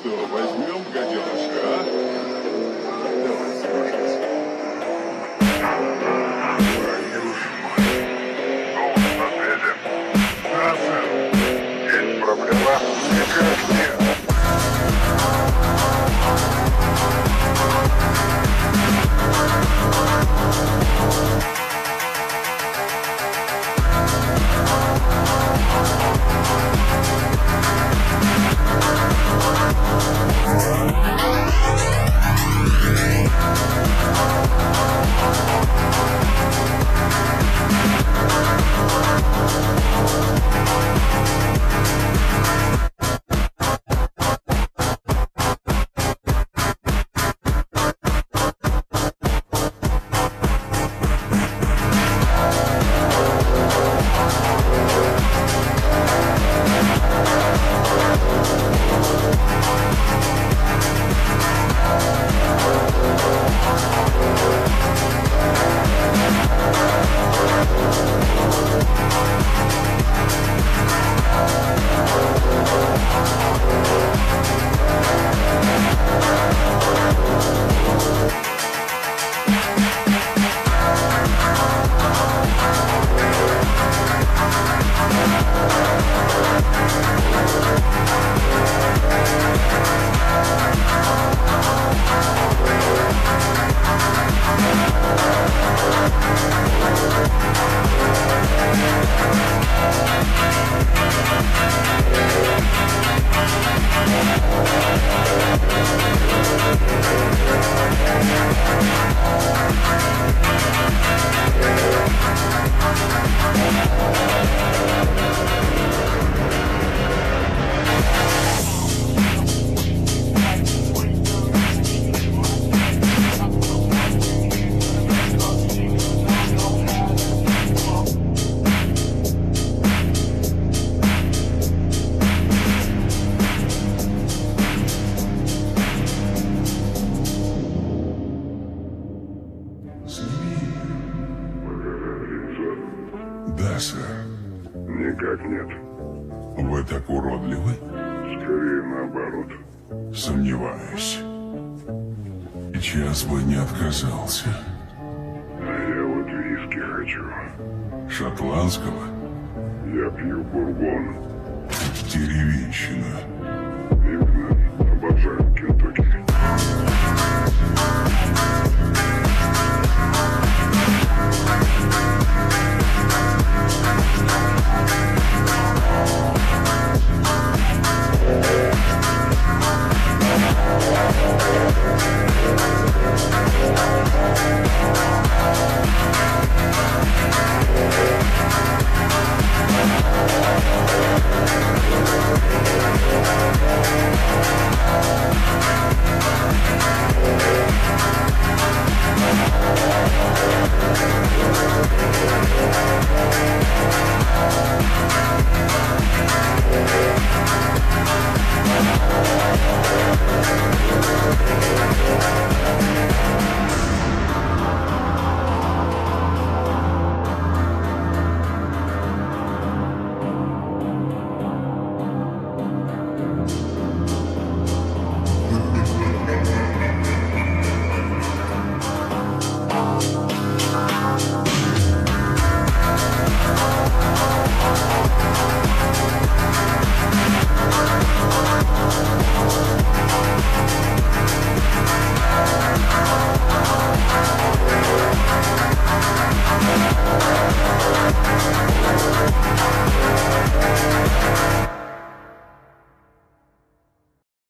что, возьмем гаденыша, а? Давай, сможешь. Есть проблема? Никак нет. Никак нет. Вы так уродливы? Скорее наоборот. Сомневаюсь. Сейчас бы не отказался. А я вот виски хочу. Шотландского? Я пью бурбон. Деревенщина. Именно. Обожаю Кентукки.